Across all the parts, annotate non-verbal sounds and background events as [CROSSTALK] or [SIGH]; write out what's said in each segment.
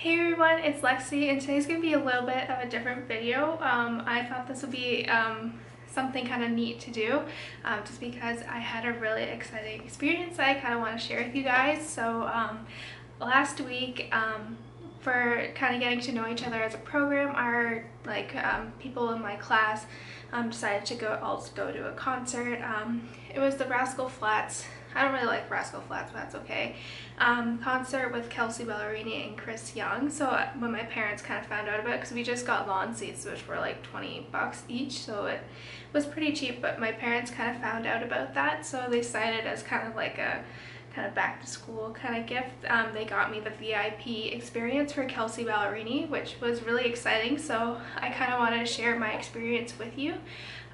Hey everyone, it's Lexie and today's going to be a little bit of a different video. Um, I thought this would be um, something kind of neat to do um, just because I had a really exciting experience that I kind of want to share with you guys. So um, last week um, for kind of getting to know each other as a program, our like um, people in my class decided to go all go to a concert. it was the Rascal Flatts. I don't really like Rascal Flatts, but that's okay. Um, concert with Kelsea Ballerini and Chris Young. So uh, when my parents kind of found out about it, because we just got lawn seats, which were like 20 bucks each, so it was pretty cheap, but my parents kind of found out about that, so they cited as kind of like a kind of back to school kind of gift. Um, they got me the VIP experience for Kelsea Ballerini, which was really exciting. So I kind of wanted to share my experience with you.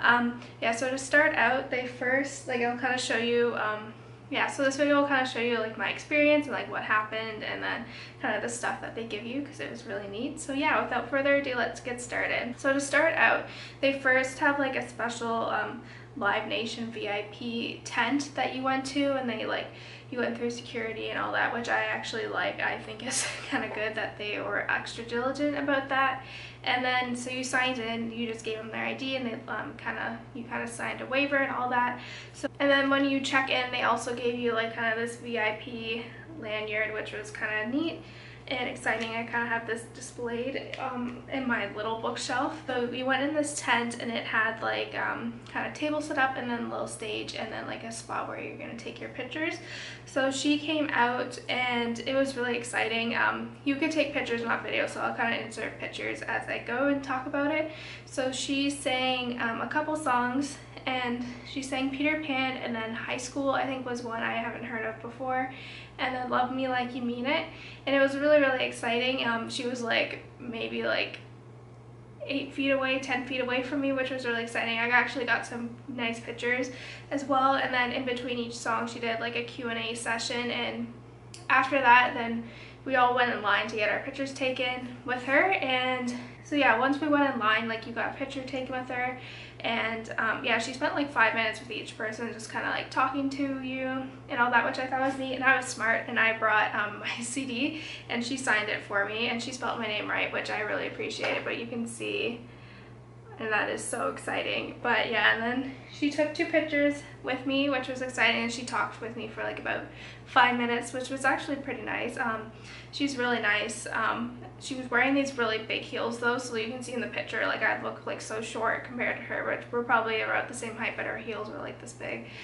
Um, yeah, so to start out, they first, like I'll kind of show you um, yeah, so this video will kind of show you like my experience and like what happened and then kind of the stuff that they give you because it was really neat. So yeah, without further ado, let's get started. So to start out, they first have like a special um, Live Nation VIP tent that you went to and they like you went through security and all that which I actually like. I think is [LAUGHS] kind of good that they were extra diligent about that. And then so you signed in you just gave them their ID and they um, kind of you kind of signed a waiver and all that. So and then when you check in they also gave you like kind of this VIP lanyard which was kind of neat and exciting. I kind of have this displayed um, in my little bookshelf. So we went in this tent and it had like um, kind of table set up and then a little stage and then like a spot where you're going to take your pictures. So she came out and it was really exciting. Um, you could take pictures, not video, so I'll kind of insert pictures as I go and talk about it. So she sang um, a couple songs and she sang Peter Pan and then High School I think was one I haven't heard of before and then Love Me Like You Mean It. And it was really really exciting. Um, she was like maybe like eight feet away 10 feet away from me which was really exciting. I actually got some nice pictures as well. And then in between each song she did like a Q&A session. And after that then we all went in line to get our pictures taken with her. And so yeah once we went in line like you got a picture taken with her and um, yeah she spent like five minutes with each person just kind of like talking to you and all that which I thought was neat. And I was smart and I brought um, [LAUGHS] my CD and she signed it for me and she spelled my name right which I really appreciated. But you can see and that is so exciting. But yeah and then she took two pictures with me which was exciting. And she talked with me for like about five minutes which was actually pretty nice. Um, she's really nice. Um, she was wearing these really big heels though so you can see in the picture like I look like so short compared to her but we're probably about the same height but her heels were like this big. [LAUGHS]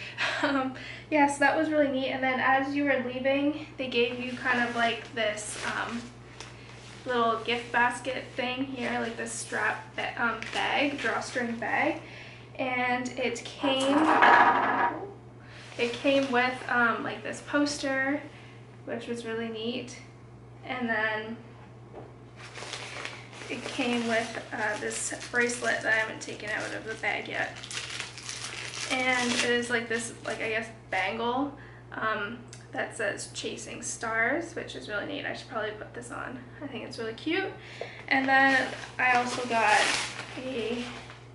Um, yeah so that was really neat. And then as you were leaving they gave you kind of like this um, little gift basket thing here, like this strap um, bag, drawstring bag. And it came, it came with um, like this poster, which was really neat. And then it came with uh, this bracelet that I haven't taken out of the bag yet. And it is like this, like I guess, bangle. Um, that says Chasing Stars, which is really neat. I should probably put this on. I think it's really cute. And then I also got a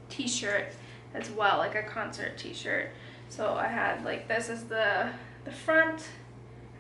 t-shirt as well, like a concert t-shirt. So I had like this is the the front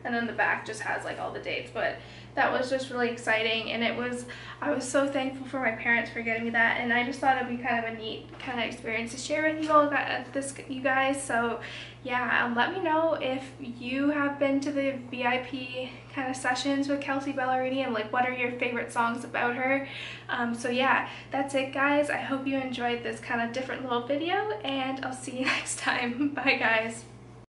and then the back just has like all the dates but that was just really exciting. And it was I was so thankful for my parents for getting me that. And I just thought it'd be kind of a neat kind of experience to share with you all this you guys. So yeah um, let me know if you have been to the VIP kind of sessions with Kelsea Ballerini and like what are your favorite songs about her. Um, so yeah that's it guys. I hope you enjoyed this kind of different little video and I'll see you [LAUGHS] next time. Bye guys